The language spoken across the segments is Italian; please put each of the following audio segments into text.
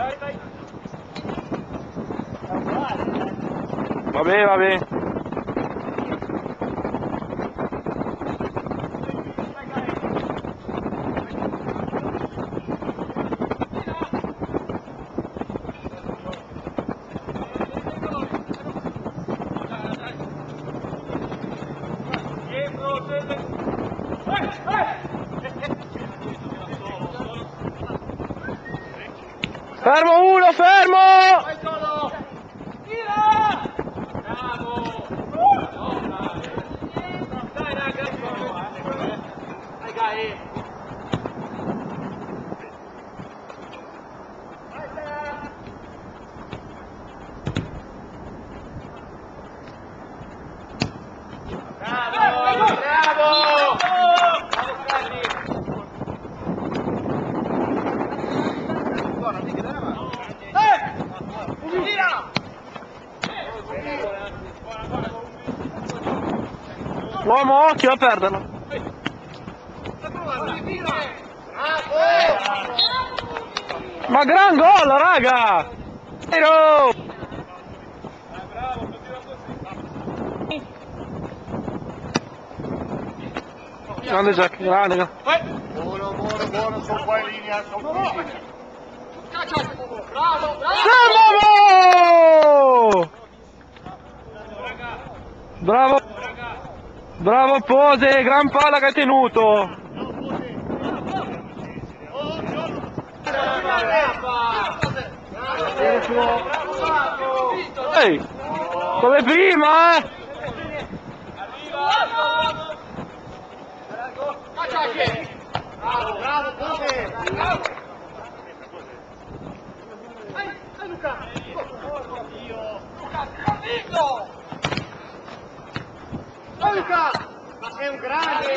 Vai, vai. Va hey! Fermo uno, fermo! Uomo, occhio a perderlo. Ma gran gol, raga! Tiro! Grande Jack, grande. Buono, buono, buono, sono qua in linea, sono qua in linea. Bravo! Bravo! Bravo Pose, gran palla che hai tenuto! Ehi! Come prima, eh! Bravo, bravo, Pose! Vai Luca! Ma sei un grande!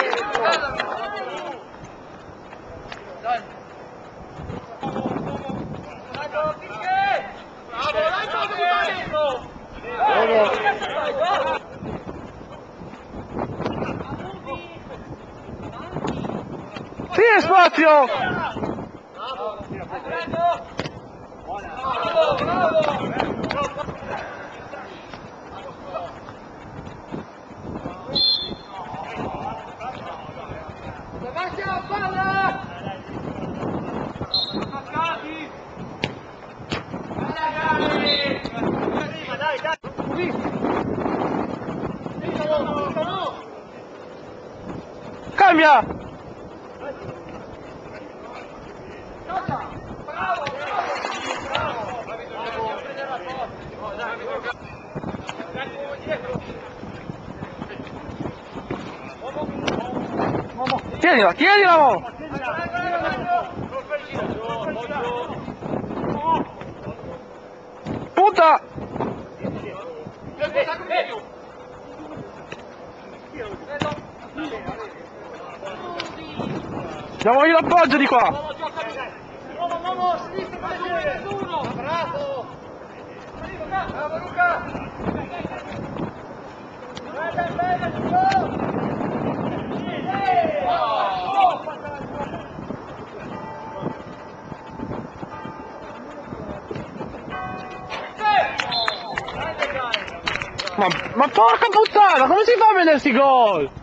Sì, è spazio! ¡Cambia! Tieni, tieni la mano! Diamogli l'appoggio di qua! Bravo! Bravo Luca! Ma, ma porca puttana, come si fa a vedersi gol?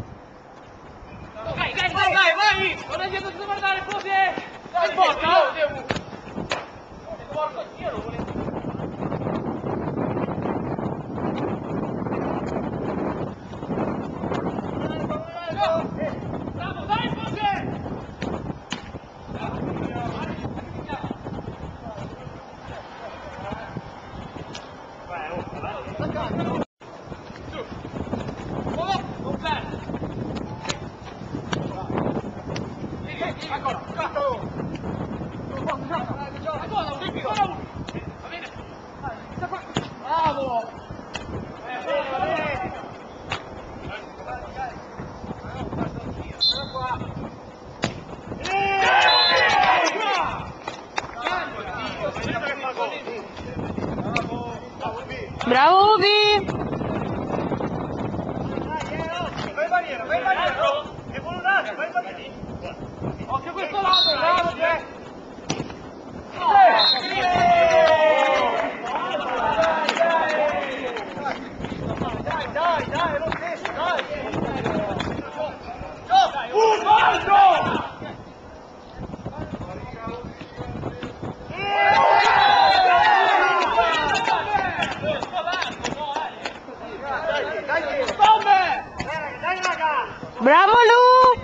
Bravo, Ubi. Vai vai bravo. ¡Bravo, Lu!